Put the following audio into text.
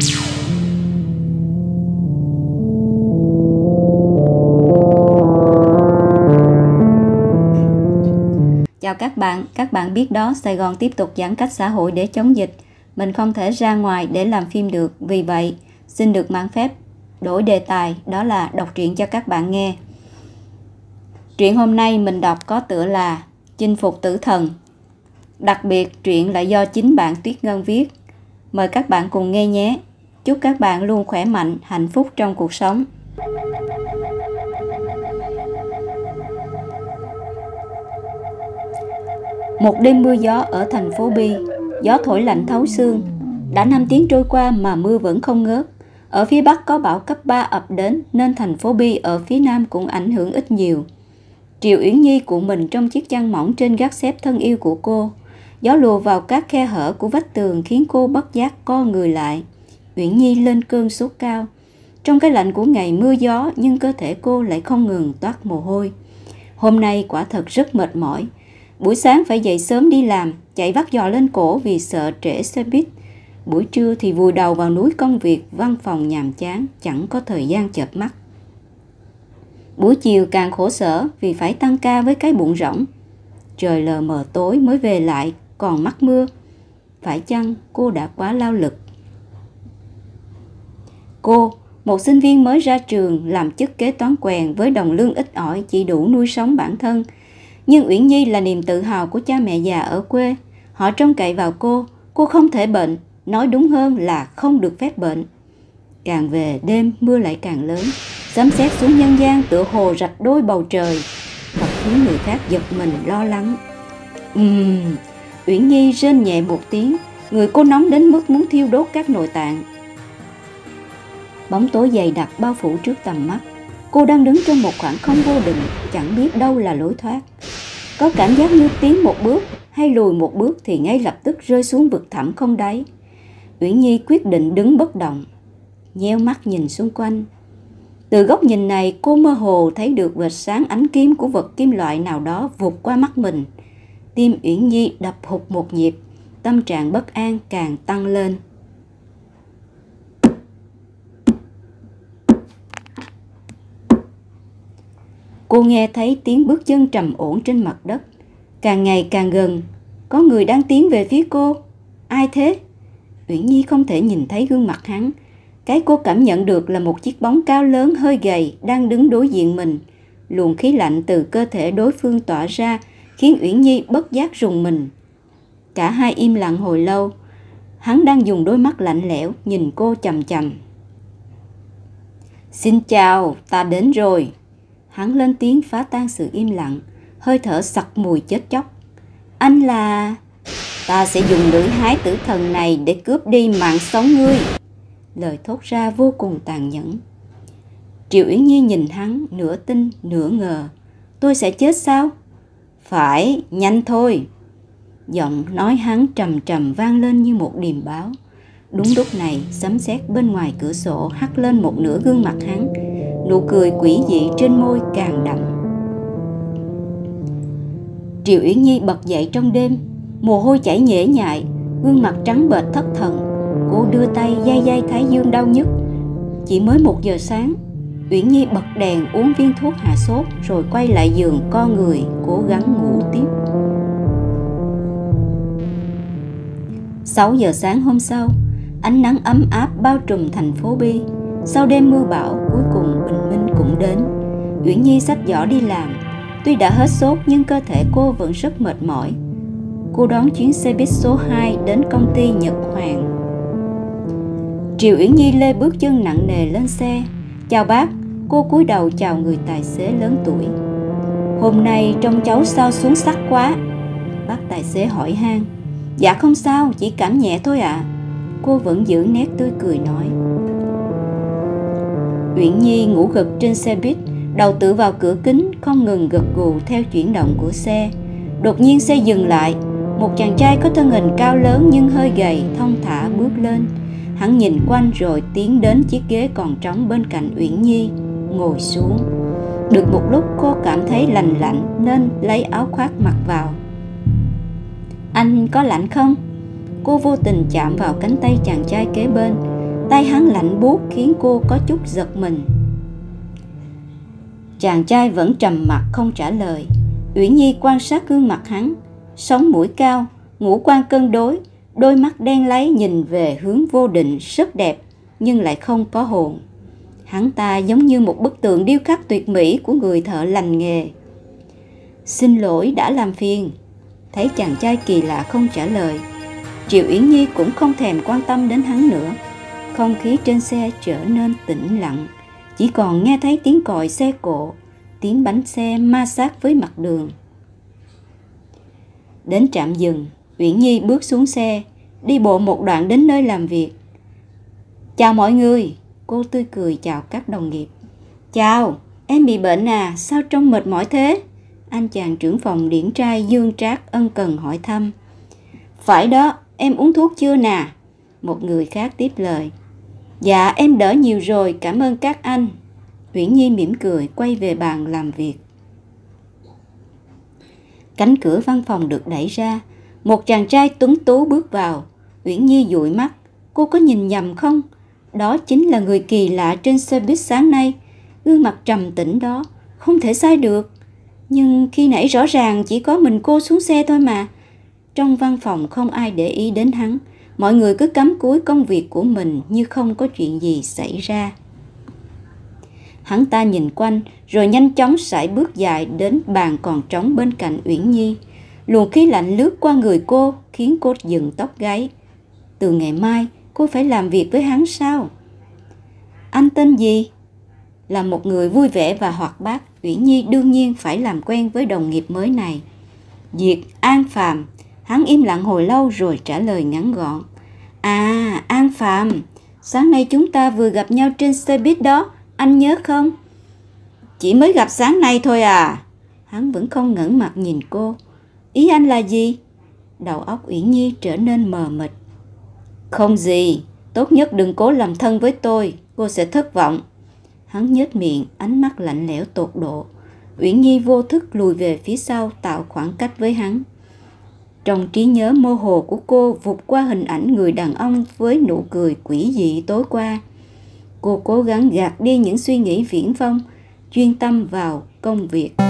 Chào các bạn, các bạn biết đó Sài Gòn tiếp tục giãn cách xã hội để chống dịch. Mình không thể ra ngoài để làm phim được, vì vậy xin được mang phép đổi đề tài, đó là đọc truyện cho các bạn nghe. Truyện hôm nay mình đọc có tựa là Chinh phục tử thần. Đặc biệt truyện là do chính bạn Tuyết Ngân viết. Mời các bạn cùng nghe nhé. Chúc các bạn luôn khỏe mạnh, hạnh phúc trong cuộc sống. Một đêm mưa gió ở thành phố Bi, gió thổi lạnh thấu xương. Đã 5 tiếng trôi qua mà mưa vẫn không ngớt. Ở phía Bắc có bão cấp 3 ập đến nên thành phố Bi ở phía Nam cũng ảnh hưởng ít nhiều. Triệu Uyển Nhi của mình trong chiếc chăn mỏng trên gác xếp thân yêu của cô. Gió lùa vào các khe hở của vách tường khiến cô bất giác co người lại. Uyển Nhi lên cơn sốt cao. Trong cái lạnh của ngày mưa gió nhưng cơ thể cô lại không ngừng toát mồ hôi. Hôm nay quả thật rất mệt mỏi. Buổi sáng phải dậy sớm đi làm, chạy vắt giò lên cổ vì sợ trễ xe buýt. Buổi trưa thì vùi đầu vào núi công việc, văn phòng nhàm chán, chẳng có thời gian chợp mắt. Buổi chiều càng khổ sở vì phải tăng ca với cái bụng rỗng. Trời lờ mờ tối mới về lại, còn mắc mưa. Phải chăng cô đã quá lao lực? Cô, một sinh viên mới ra trường làm chức kế toán quèn với đồng lương ít ỏi chỉ đủ nuôi sống bản thân. Nhưng Uyển Nhi là niềm tự hào của cha mẹ già ở quê. Họ trông cậy vào cô, cô không thể bệnh, nói đúng hơn là không được phép bệnh. Càng về đêm mưa lại càng lớn, sấm sét xuống nhân gian tựa hồ rạch đôi bầu trời, thật khiến người khác giật mình lo lắng. Ừm, Uyển Nhi rên nhẹ một tiếng, người cô nóng đến mức muốn thiêu đốt các nội tạng. Bóng tối dày đặc bao phủ trước tầm mắt. Cô đang đứng trong một khoảng không vô định, chẳng biết đâu là lối thoát. Có cảm giác như tiến một bước hay lùi một bước thì ngay lập tức rơi xuống vực thẳm không đáy. Uyển Nhi quyết định đứng bất động, nheo mắt nhìn xung quanh. Từ góc nhìn này, cô mơ hồ thấy được vệt sáng ánh kim của vật kim loại nào đó vụt qua mắt mình. Tim Uyển Nhi đập hụt một nhịp, tâm trạng bất an càng tăng lên. Cô nghe thấy tiếng bước chân trầm ổn trên mặt đất. Càng ngày càng gần, có người đang tiến về phía cô. Ai thế? Uyển Nhi không thể nhìn thấy gương mặt hắn. Cái cô cảm nhận được là một chiếc bóng cao lớn hơi gầy đang đứng đối diện mình. Luồng khí lạnh từ cơ thể đối phương tỏa ra khiến Uyển Nhi bất giác rùng mình. Cả hai im lặng hồi lâu. Hắn đang dùng đôi mắt lạnh lẽo nhìn cô chầm chầm. Xin chào, ta đến rồi. Hắn lên tiếng phá tan sự im lặng, hơi thở sặc mùi chết chóc. Anh là... Ta sẽ dùng lưỡi hái tử thần này để cướp đi mạng sống ngươi. Lời thốt ra vô cùng tàn nhẫn. Triệu Yến Nhi nhìn hắn, nửa tin, nửa ngờ. Tôi sẽ chết sao? Phải, nhanh thôi. Giọng nói hắn trầm trầm vang lên như một điềm báo. Đúng lúc này, sấm sét bên ngoài cửa sổ hắt lên một nửa gương mặt hắn. Nụ cười quỷ dị trên môi càng đậm. Triệu Uyển Nhi bật dậy trong đêm, mồ hôi chảy nhễ nhại, gương mặt trắng bệch thất thần. Cô đưa tay dai dai thái dương đau nhức. Chỉ mới một giờ sáng, Uyển Nhi bật đèn uống viên thuốc hạ sốt rồi quay lại giường co người, cố gắng ngủ tiếp. 6 giờ sáng hôm sau, ánh nắng ấm áp bao trùm thành phố Bi. Sau đêm mưa bão, cuối cùng bình minh cũng đến. Uyển Nhi sách giỏ đi làm. Tuy đã hết sốt nhưng cơ thể cô vẫn rất mệt mỏi. Cô đón chuyến xe buýt số 2 đến công ty Nhật Hoàng. Triệu Uyển Nhi lê bước chân nặng nề lên xe. Chào bác, cô cúi đầu chào người tài xế lớn tuổi. Hôm nay trông cháu sao xuống sắc quá. Bác tài xế hỏi han. Dạ không sao, chỉ cảm nhẹ thôi ạ. À. Cô vẫn giữ nét tươi cười nói. Uyển Nhi ngủ gật trên xe buýt, đầu tựa vào cửa kính không ngừng gật gù theo chuyển động của xe. Đột nhiên xe dừng lại, một chàng trai có thân hình cao lớn nhưng hơi gầy thông thả bước lên. Hắn nhìn quanh rồi tiến đến chiếc ghế còn trống bên cạnh Uyển Nhi, ngồi xuống. Được một lúc cô cảm thấy lành lạnh nên lấy áo khoác mặc vào. Anh có lạnh không? Cô vô tình chạm vào cánh tay chàng trai kế bên tay hắn lạnh buốt khiến cô có chút giật mình. Chàng trai vẫn trầm mặc không trả lời. Uyển nhi quan sát gương mặt hắn, sống mũi cao, ngũ quan cân đối, đôi mắt đen lấy nhìn về hướng vô định, rất đẹp, nhưng lại không có hồn. Hắn ta giống như một bức tượng điêu khắc tuyệt mỹ của người thợ lành nghề. Xin lỗi đã làm phiền. Thấy chàng trai kỳ lạ không trả lời, triệu uyển nhi cũng không thèm quan tâm đến hắn nữa không khí trên xe trở nên tĩnh lặng. Chỉ còn nghe thấy tiếng còi xe cộ, tiếng bánh xe ma sát với mặt đường. Đến trạm dừng, uyển nhi bước xuống xe, đi bộ một đoạn đến nơi làm việc. Chào mọi người, cô tươi cười chào các đồng nghiệp. Chào, em bị bệnh à sao trông mệt mỏi thế? Anh chàng trưởng phòng điển trai dương trác ân cần hỏi thăm. Phải đó, em uống thuốc chưa nè? Một người khác tiếp lời dạ em đỡ nhiều rồi, cảm ơn các anh. Uyển nhi mỉm cười, quay về bàn làm việc. Cánh cửa văn phòng được đẩy ra, một chàng trai tuấn tú bước vào. Uyển nhi dụi mắt, cô có nhìn nhầm không? Đó chính là người kỳ lạ trên xe buýt sáng nay. Gương mặt trầm tĩnh đó, không thể sai được. Nhưng khi nãy rõ ràng chỉ có mình cô xuống xe thôi mà. Trong văn phòng không ai để ý đến hắn mọi người cứ cắm cúi công việc của mình như không có chuyện gì xảy ra. Hắn ta nhìn quanh, rồi nhanh chóng sải bước dài đến bàn còn trống bên cạnh uyển nhi. Luồng khí lạnh lướt qua người cô, khiến cô dừng tóc gáy. Từ ngày mai, cô phải làm việc với hắn sao? Anh tên gì? Là một người vui vẻ và hoạt bát. Uyển nhi đương nhiên phải làm quen với đồng nghiệp mới này. Diệt an phàm hắn im lặng hồi lâu rồi trả lời ngắn gọn. À an phàm, sáng nay chúng ta vừa gặp nhau trên xe buýt đó, anh nhớ không? Chỉ mới gặp sáng nay thôi à. Hắn vẫn không ngẩng mặt nhìn cô. Ý anh là gì? Đầu óc uyển nhi trở nên mờ mịt. Không gì, tốt nhất đừng cố làm thân với tôi, cô sẽ thất vọng. Hắn nhếch miệng, ánh mắt lạnh lẽo tột độ. Uyển nhi vô thức lùi về phía sau, tạo khoảng cách với hắn trong trí nhớ mơ hồ của cô vụt qua hình ảnh người đàn ông với nụ cười quỷ dị tối qua. Cô cố gắng gạt đi những suy nghĩ viễn vông, chuyên tâm vào công việc.